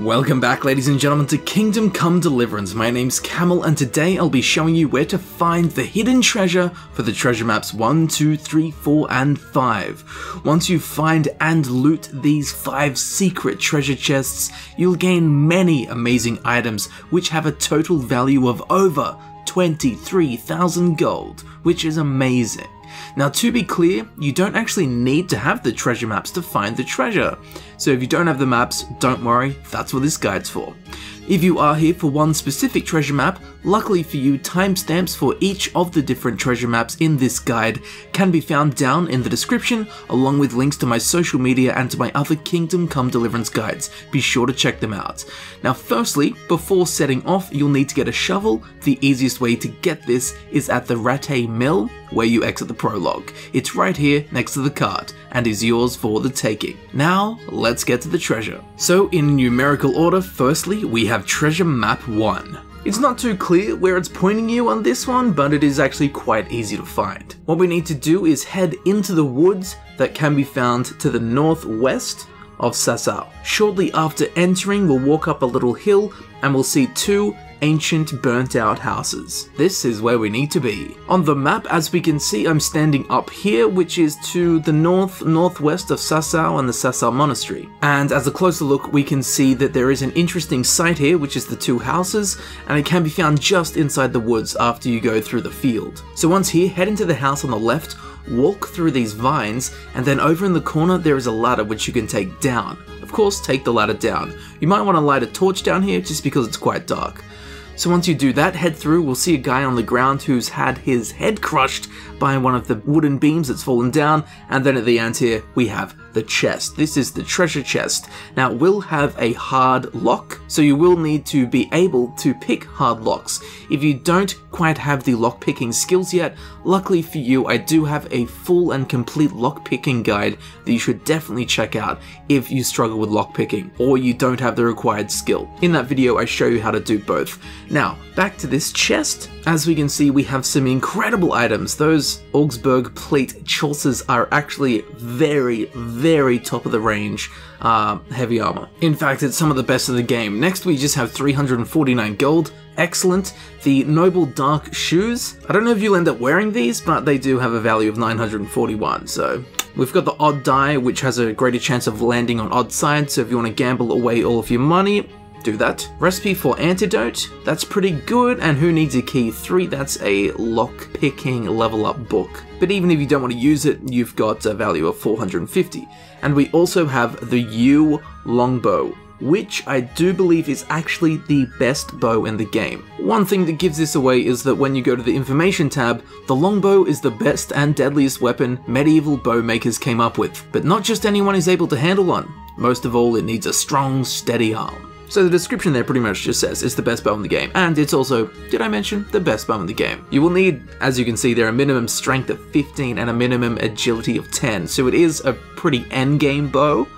Welcome back ladies and gentlemen to Kingdom Come Deliverance. My name's Camel and today I'll be showing you where to find the hidden treasure for the treasure maps 1, 2, 3, 4 and 5. Once you find and loot these 5 secret treasure chests, you'll gain many amazing items which have a total value of over 23,000 gold, which is amazing. Now to be clear, you don't actually need to have the treasure maps to find the treasure. So if you don't have the maps, don't worry, that's what this guide's for. If you are here for one specific treasure map, luckily for you, timestamps for each of the different treasure maps in this guide can be found down in the description, along with links to my social media and to my other Kingdom Come Deliverance guides. Be sure to check them out. Now firstly, before setting off, you'll need to get a shovel. The easiest way to get this is at the Rattay Mill, where you exit the prologue. It's right here next to the cart, and is yours for the taking. Now, let's get to the treasure. So in numerical order, firstly, we have have treasure map 1. It's not too clear where it's pointing you on this one, but it is actually quite easy to find. What we need to do is head into the woods that can be found to the northwest of Sasau. Shortly after entering, we'll walk up a little hill and we'll see two ancient burnt out houses. This is where we need to be. On the map, as we can see, I'm standing up here, which is to the north northwest of Sasau and the Sasau Monastery. And as a closer look, we can see that there is an interesting site here, which is the two houses, and it can be found just inside the woods after you go through the field. So once here, head into the house on the left, walk through these vines, and then over in the corner there is a ladder which you can take down. Of course, take the ladder down. You might want to light a torch down here just because it's quite dark. So once you do that, head through, we'll see a guy on the ground who's had his head crushed by one of the wooden beams that's fallen down, and then at the end here, we have the chest. This is the treasure chest. Now, it will have a hard lock, so you will need to be able to pick hard locks. If you don't quite have the lock picking skills yet, luckily for you, I do have a full and complete lock picking guide that you should definitely check out if you struggle with lock picking or you don't have the required skill. In that video, I show you how to do both. Now, back to this chest. As we can see, we have some incredible items. Those Augsburg plate chausses are actually very, very top of the range uh, heavy armor. In fact, it's some of the best of the game. Next, we just have 349 gold. Excellent. The Noble Dark Shoes. I don't know if you'll end up wearing these, but they do have a value of 941, so We've got the odd die, which has a greater chance of landing on odd sides, so if you want to gamble away all of your money, do that. Recipe for Antidote, that's pretty good, and Who Needs a Key 3, that's a lock-picking level up book. But even if you don't want to use it, you've got a value of 450. And we also have the Yew Longbow, which I do believe is actually the best bow in the game. One thing that gives this away is that when you go to the information tab, the longbow is the best and deadliest weapon medieval bow makers came up with. But not just anyone is able to handle one. Most of all, it needs a strong, steady arm. So the description there pretty much just says it's the best bow in the game, and it's also, did I mention, the best bow in the game. You will need, as you can see there, a minimum strength of 15 and a minimum agility of 10, so it is a pretty endgame bow,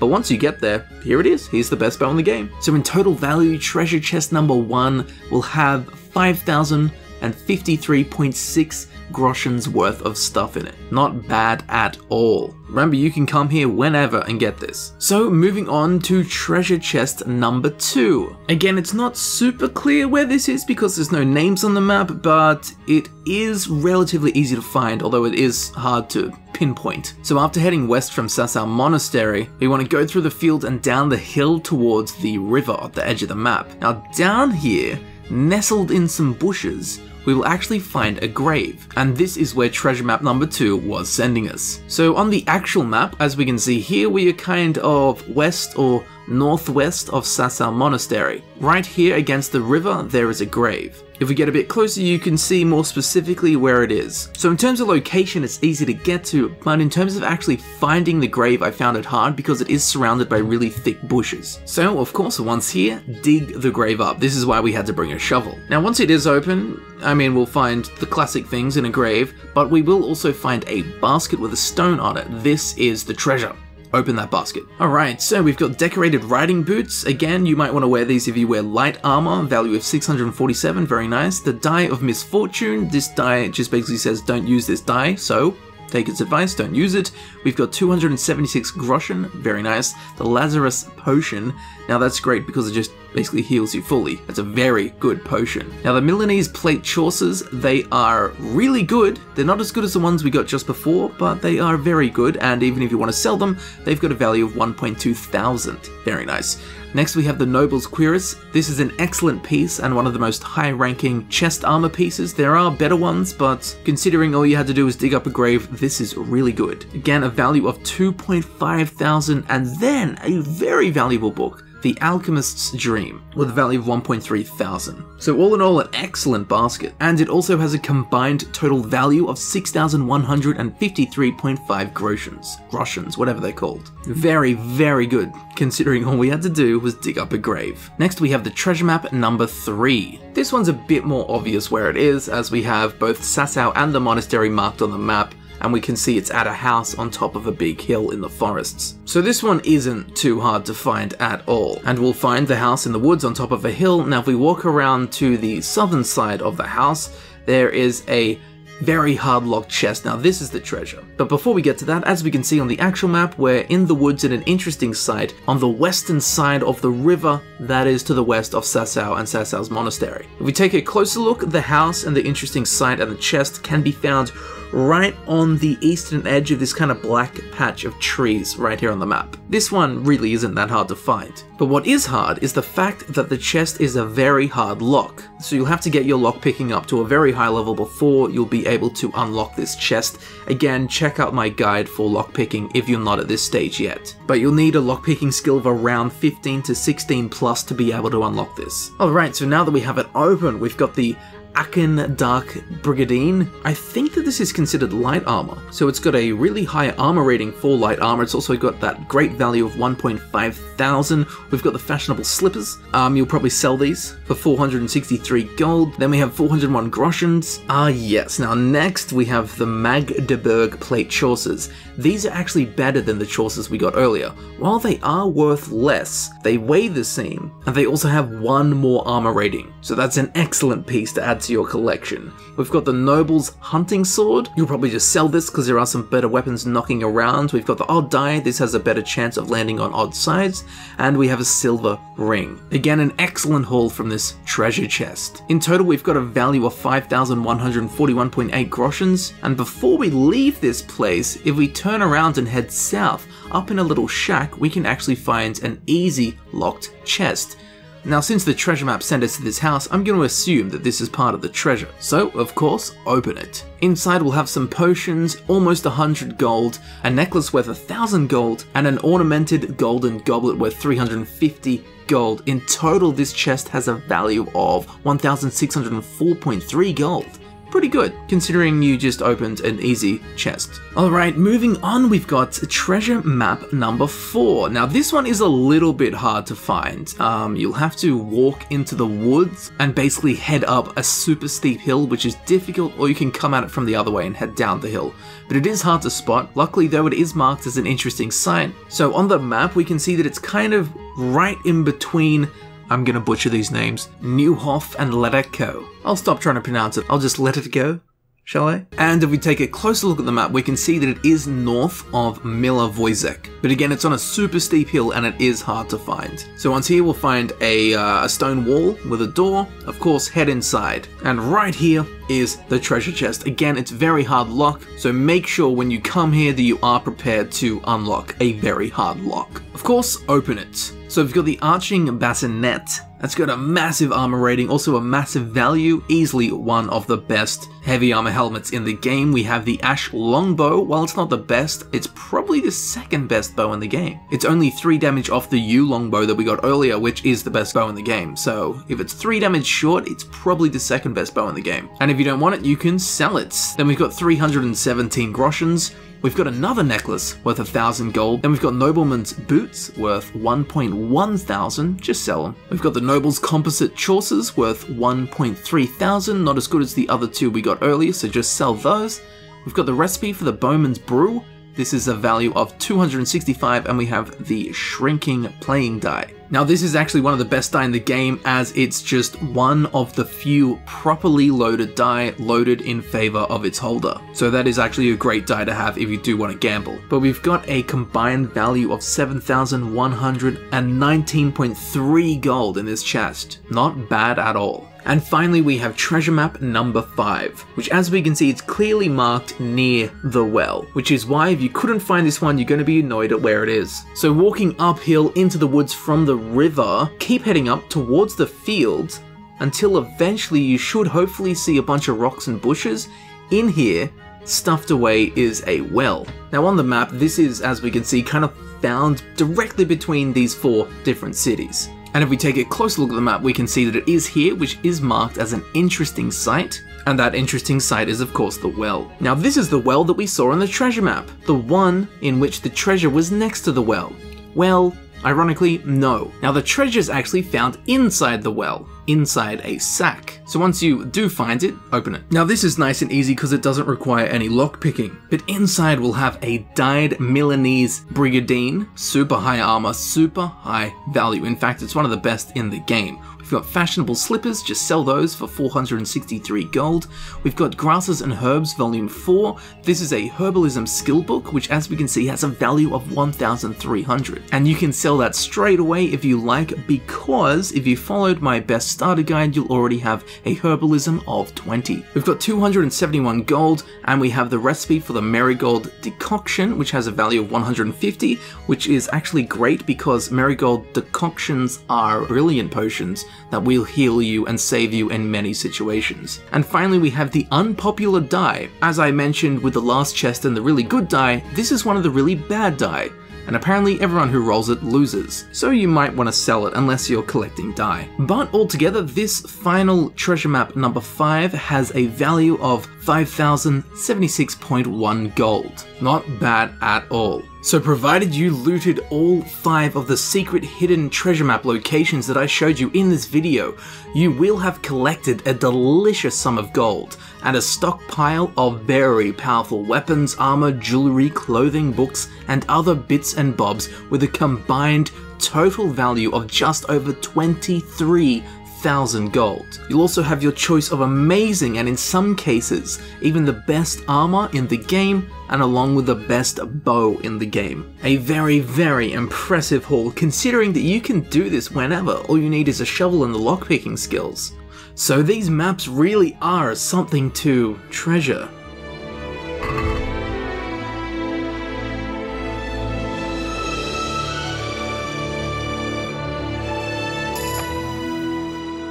but once you get there, here it is, here's the best bow in the game. So in total value, treasure chest number 1 will have 5,053.6 groschen's worth of stuff in it. Not bad at all. Remember, you can come here whenever and get this. So moving on to treasure chest number two. Again, it's not super clear where this is because there's no names on the map, but it is relatively easy to find, although it is hard to pinpoint. So after heading west from Sasau Monastery, we want to go through the field and down the hill towards the river at the edge of the map. Now down here, nestled in some bushes, we will actually find a grave, and this is where treasure map number 2 was sending us. So on the actual map, as we can see here, we are kind of west or northwest of Sasau Monastery. Right here against the river, there is a grave. If we get a bit closer, you can see more specifically where it is. So in terms of location, it's easy to get to, but in terms of actually finding the grave, I found it hard because it is surrounded by really thick bushes. So of course, once here, dig the grave up. This is why we had to bring a shovel. Now once it is open, I mean, we'll find the classic things in a grave, but we will also find a basket with a stone on it. This is the treasure open that basket. Alright, so we've got decorated riding boots. Again, you might want to wear these if you wear light armor, value of 647, very nice. The die of misfortune, this die just basically says don't use this die, so take its advice, don't use it. We've got 276 Groschen, very nice. The Lazarus Potion, now that's great because it just basically heals you fully. That's a very good potion. Now the Milanese plate chausses, they are really good. They're not as good as the ones we got just before, but they are very good, and even if you want to sell them, they've got a value of 1.2 thousand. Very nice. Next we have the Noble's Cuirass. This is an excellent piece and one of the most high-ranking chest armor pieces. There are better ones, but considering all you had to do was dig up a grave, this is really good. Again, a value of 2.5 thousand and then a very valuable book. The Alchemist's Dream, with a value of 1.3 thousand. So all in all, an excellent basket. And it also has a combined total value of 6,153.5 groschens, Groshens, whatever they're called. Very, very good, considering all we had to do was dig up a grave. Next we have the treasure map number 3. This one's a bit more obvious where it is, as we have both Sasau and the monastery marked on the map, and we can see it's at a house on top of a big hill in the forests. So this one isn't too hard to find at all, and we'll find the house in the woods on top of a hill. Now if we walk around to the southern side of the house, there is a very hard locked chest. Now this is the treasure. But before we get to that, as we can see on the actual map, we're in the woods in an interesting site on the western side of the river that is to the west of Sasau and Sasau's monastery. If we take a closer look, the house and the interesting site and the chest can be found right on the eastern edge of this kind of black patch of trees right here on the map. This one really isn't that hard to find. But what is hard is the fact that the chest is a very hard lock. So you'll have to get your lock picking up to a very high level before you'll be able to unlock this chest. Again, check out my guide for lockpicking if you're not at this stage yet. But you'll need a lockpicking skill of around 15 to 16 plus to be able to unlock this. Alright, so now that we have it open, we've got the Aachen Dark Brigandine. I think that this is considered light armor. So it's got a really high armor rating for light armor. It's also got that great value of 1.5 thousand. We've got the fashionable slippers. Um, you'll probably sell these for 463 gold. Then we have 401 groschens. Ah yes, now next we have the Magdeburg plate chausses. These are actually better than the choices we got earlier. While they are worth less, they weigh the same, and they also have one more armor rating. So that's an excellent piece to add to your collection. We've got the Noble's Hunting Sword. You'll probably just sell this because there are some better weapons knocking around. We've got the Odd Die. This has a better chance of landing on odd sides. And we have a Silver Ring. Again, an excellent haul from this treasure chest. In total, we've got a value of 5,141.8 groschens. And before we leave this place, if we turn around and head south, up in a little shack, we can actually find an easy locked chest. Now since the treasure map sent us to this house, I'm going to assume that this is part of the treasure. So, of course, open it. Inside we'll have some potions, almost 100 gold, a necklace worth 1000 gold, and an ornamented golden goblet worth 350 gold. In total, this chest has a value of 1604.3 gold. Pretty good, considering you just opened an easy chest. Alright, moving on, we've got treasure map number 4. Now this one is a little bit hard to find. Um, you'll have to walk into the woods and basically head up a super steep hill, which is difficult, or you can come at it from the other way and head down the hill. But it is hard to spot, luckily though it is marked as an interesting site. So on the map we can see that it's kind of right in between I'm gonna butcher these names. Neuhof and Let It Go. I'll stop trying to pronounce it. I'll just let it go, shall I? And if we take a closer look at the map, we can see that it is north of Miller Wojciech. But again, it's on a super steep hill and it is hard to find. So once here, we'll find a, uh, a stone wall with a door. Of course, head inside. And right here is the treasure chest. Again, it's very hard lock, so make sure when you come here that you are prepared to unlock a very hard lock. Of course, open it. So we've got the Arching bascinet. That's got a massive armor rating, also a massive value, easily one of the best heavy armor helmets in the game. We have the Ash Longbow. While it's not the best, it's probably the second best bow in the game. It's only 3 damage off the Yew Longbow that we got earlier, which is the best bow in the game. So if it's 3 damage short, it's probably the second best bow in the game. And if you don't want it, you can sell it. Then we've got 317 groschens. We've got another necklace worth a thousand gold. Then we've got Nobleman's boots worth 1.1 thousand. Just sell them. We've got the Noble's composite chausses worth 1.3 thousand. Not as good as the other two we got earlier, so just sell those. We've got the recipe for the Bowman's brew. This is a value of 265 and we have the shrinking playing die. Now this is actually one of the best die in the game as it's just one of the few properly loaded die loaded in favor of its holder. So that is actually a great die to have if you do want to gamble. But we've got a combined value of 7,119.3 gold in this chest. Not bad at all. And finally we have treasure map number 5, which as we can see it's clearly marked near the well, which is why if you couldn't find this one you're going to be annoyed at where it is. So walking uphill into the woods from the river, keep heading up towards the fields until eventually you should hopefully see a bunch of rocks and bushes. In here, stuffed away is a well. Now on the map, this is, as we can see, kind of found directly between these four different cities. And if we take a closer look at the map, we can see that it is here, which is marked as an interesting site. And that interesting site is of course the well. Now this is the well that we saw on the treasure map, the one in which the treasure was next to the well. Well, Ironically, no. Now the treasure is actually found inside the well, inside a sack. So once you do find it, open it. Now this is nice and easy because it doesn't require any lockpicking, but inside we'll have a dyed Milanese Brigandine, super high armor, super high value. In fact, it's one of the best in the game. We've got fashionable slippers, just sell those for 463 gold. We've got Grasses and Herbs Volume 4. This is a herbalism skill book, which as we can see has a value of 1,300. And you can sell that straight away if you like, because if you followed my best starter guide, you'll already have a herbalism of 20. We've got 271 gold, and we have the recipe for the Marigold decoction, which has a value of 150, which is actually great because Marigold decoctions are brilliant potions that will heal you and save you in many situations. And finally we have the unpopular die. As I mentioned with the last chest and the really good die, this is one of the really bad die and apparently everyone who rolls it loses, so you might want to sell it unless you're collecting die. But altogether, this final treasure map number 5 has a value of 5,076.1 gold. Not bad at all. So provided you looted all 5 of the secret hidden treasure map locations that I showed you in this video, you will have collected a delicious sum of gold and a stockpile of very powerful weapons, armor, jewelry, clothing, books, and other bits and bobs with a combined total value of just over 23 thousand gold. You'll also have your choice of amazing and in some cases, even the best armor in the game and along with the best bow in the game. A very, very impressive haul considering that you can do this whenever, all you need is a shovel and the lockpicking skills. So these maps really are something to treasure.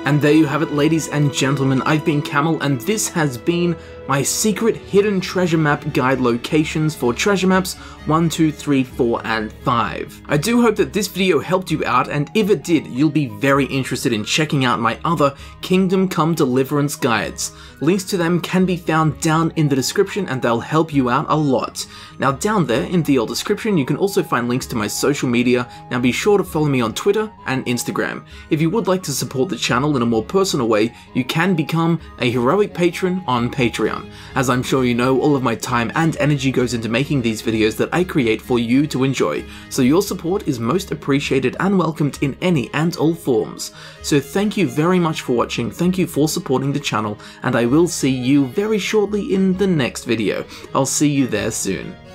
And there you have it ladies and gentlemen, I've been Camel and this has been my secret hidden treasure map guide locations for treasure maps 1, 2, 3, 4 and 5. I do hope that this video helped you out and if it did, you'll be very interested in checking out my other Kingdom Come Deliverance guides. Links to them can be found down in the description and they'll help you out a lot. Now down there in the old description you can also find links to my social media, now be sure to follow me on Twitter and Instagram. If you would like to support the channel in a more personal way, you can become a heroic patron on Patreon. As I'm sure you know, all of my time and energy goes into making these videos that I create for you to enjoy, so your support is most appreciated and welcomed in any and all forms. So thank you very much for watching, thank you for supporting the channel, and I will see you very shortly in the next video. I'll see you there soon.